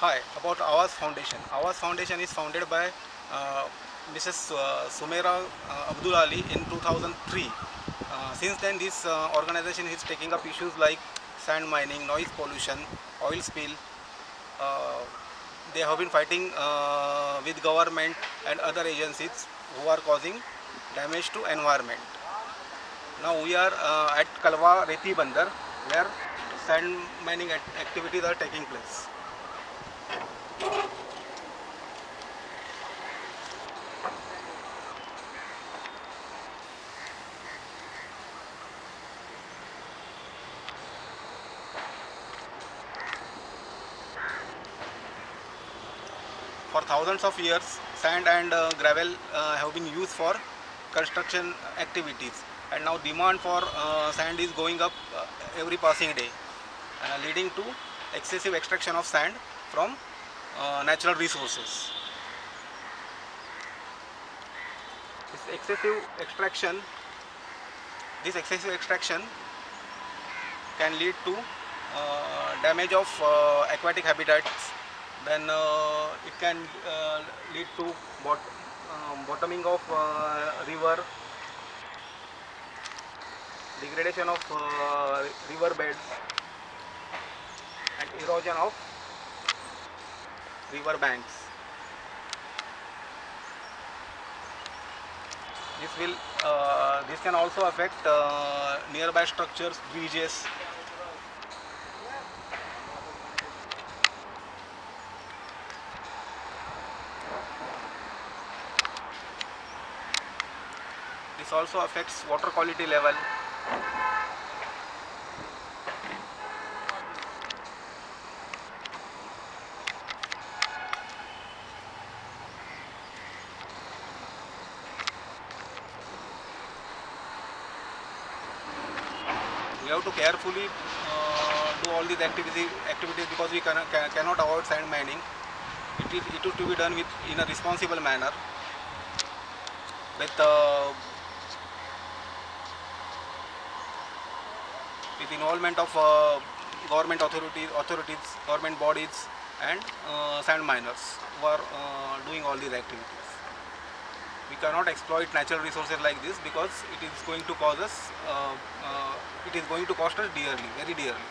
Hi, about Awaaz Foundation. Awaaz Foundation is founded by uh, Mrs. Uh, Sumaira uh, Abdulali in 2003. Uh, since then, this uh, organization is taking up issues like sand mining, noise pollution, oil spill. Uh, they have been fighting uh, with government and other agencies who are causing damage to environment. Now we are at Kalwa Reti Bandar where sand mining activities are taking place. For thousands of years, sand and uh, gravel uh, have been used for construction activities, and now demand for uh, sand is going up uh, every passing day, uh, leading to excessive extraction of sand from natural resources. This excessive extraction, this excessive extraction can lead to uh, damage of uh, aquatic habitats then uh, it can uh, lead to bot- um, bottoming of uh, river. Degradation of river beds and erosion of river banks. This will uh, this can also affect uh, nearby structures bridges This also affects water quality level. We have to carefully uh, do all these activities, activities because we cannot, ca- cannot avoid sand mining. It is, it is to be done with in a responsible manner with uh, with involvement of uh, government authorities, authorities, government bodies, and uh, sand miners who are uh, doing all these activities. We cannot exploit natural resources like this because it is going to cause us, it is going to cost us dearly, very dearly.